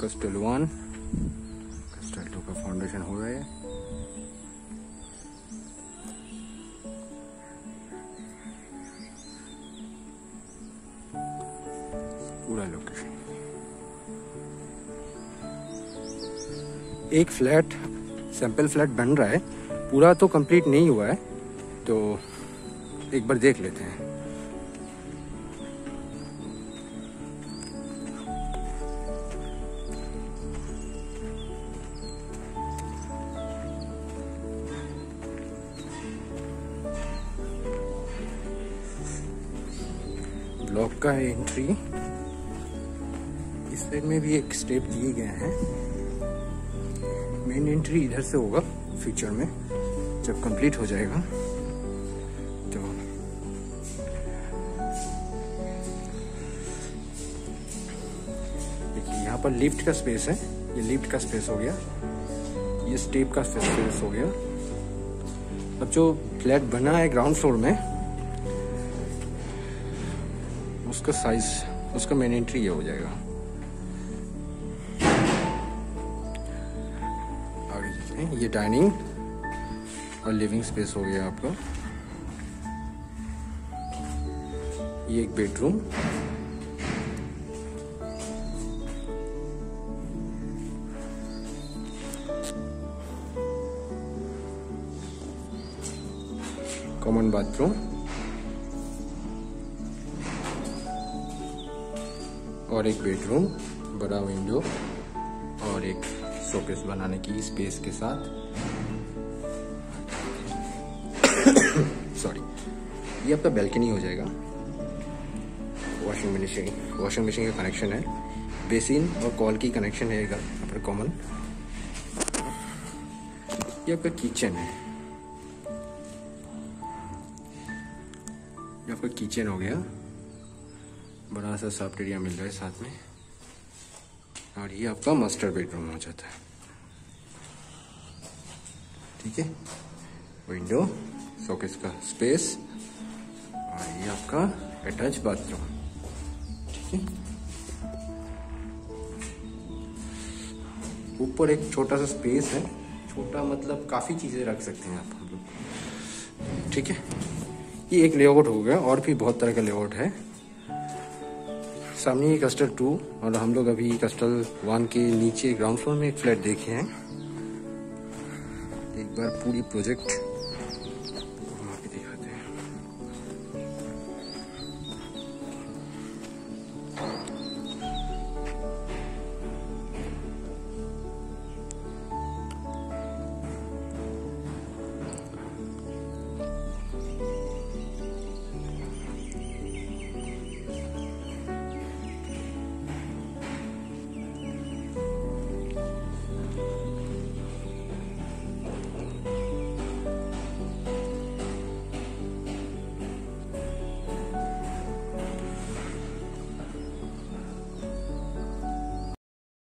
कस्टल one castle two का foundation हो रहा है पूरा लोकेशन एक फ्लैट सैंपल फ्लैट बन रहा है। पूरा तो कंप्लीट नहीं हुआ है तो एक बार देख लेते हैं। ब्लॉक का है एंट्री इस साइड में भी एक स्टेप दिए गए हैं. मेन एंट्री इधर से होगा फ्यूचर में, जब कंप्लीट हो जाएगा. तो देखिए, यहाँ पर लिफ्ट का स्पेस है. ये लिफ्ट का स्पेस हो गया. ये स्टेप का स्पेस हो गया. अब जो फ्लैट बना है ग्राउंड फ्लोर में उसका साइज़ उसका मेन एंट्री ये हो जाएगा। ये डाइनिंग और लिविंग स्पेस हो गया आपका। ये एक बेडरूम कॉमन बाथरूम और एक बेडरूम बड़ा विंडो और एक शोकेस बनाने की स्पेस के साथ। सॉरी ये आपका बैल्कनी हो जाएगा। वॉशिंग मशीन वॉशिंग मशीन का कनेक्शन है। बेसिन और कॉल की कनेक्शन है आपका कॉमन ये आपका किचन है। ये आपका किचन हो गया। बड़ा सा सॉफ्ट एरिया मिल रहा है साथ में। और ये आपका मास्टर बेडरूम हो जाता है। ठीक है? विंडो शोकेस का स्पेस और ये आपका अटैच बाथरूम ठीक है? ऊपर एक छोटा सा स्पेस है। छोटा मतलब काफ़ी चीज़ें रख सकते हैं आप हम लोग। ठीक है? ये एक लेआउट हो गया और भी बहुत तरह का लेआउट है। सामने कस्टल टू और हम लोग अभी कस्टल वन के नीचे ग्राउंड फ्लोर में एक फ्लैट देखे हैं। एक बार पूरी प्रोजेक्ट